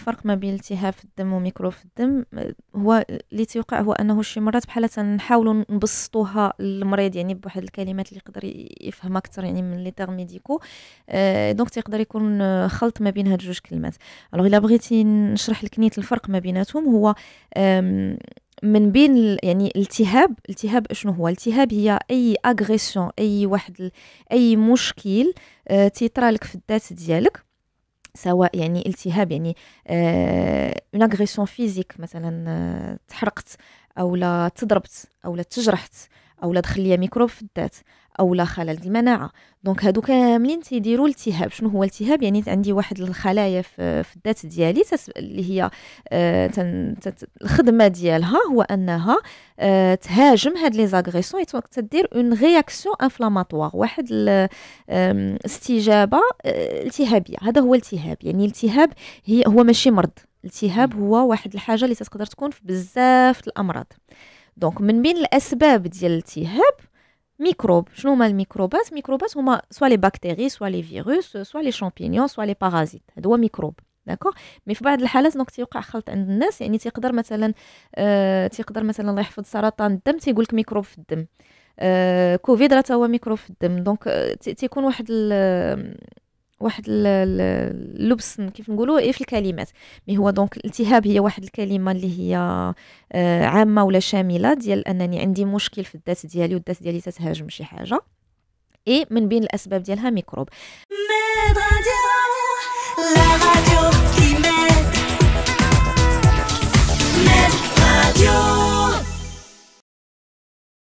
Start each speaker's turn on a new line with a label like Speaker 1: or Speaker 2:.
Speaker 1: الفرق ما بين التهاب في الدم وميكروب في الدم هو اللي تيوقع هو أنه شي مرات بحال تنحاولوا نبسطوها للمريض يعني بواحد الكلمات اللي يقدر يفهم أكثر يعني من les termes médicaux. أه donc تيقدر يكون خلط ما بين هاد جوج كلمات. alors إلا بغيتي نشرح لك نيت الفرق ما بيناتهم هو من بين يعني الالتهاب الالتهاب أشنو هو؟ الالتهاب هي أي agression أي واحد أي مشكل أه تيطرى لك في الذات ديالك. سواء يعني التهاب يعني une agression physique مثلا آه، تحرقت أو لا تضربت أو لا تجرحت. أو لا دخل ليا ميكروب في الذات أو لا خلل المناعة. donc هادو كاملين تيديروا التهاب شنو هو التهاب يعني عندي واحد الخلايا في, في الذات ديالي اللي هي آه تن تت الخدمة ديالها هو أنها آه تهاجم هاد les agressions تدير une réaction inflammatoire واحد الاستجابه آه التهابية. هذا هو التهاب يعني التهاب هي هو ماشي مرض. التهاب هو واحد الحاجة اللي تقدر تكون في بزاف الأمراض. donc من بين الأسباب ديال الالتهاب ميكروب. شنو هما الميكروبات؟ ميكروبات هما soit les bactéries soit les virus soit les champignons soit les parasites هذا هو ميكروب. d'accord mais في بعض الحالات donc تيوقع خلط عند الناس يعني تيقدر مثلا آه تيقدر مثلا الله يحفظ سرطان الدم تيقول لك ميكروب في الدم. آه كوفيد راه هو ميكروب في الدم. donc آه تيكون واحد واحد اللبس كيف نقولوا إيه في الكلمات. mais هو donc الالتهاب هي واحد الكلمة اللي هي آه، عامة ولا شاملة ديال أنني عندي مشكل في الذات ديالي والذات ديالي تتهاجم شي حاجة. اي من بين الأسباب ديالها ميكروب.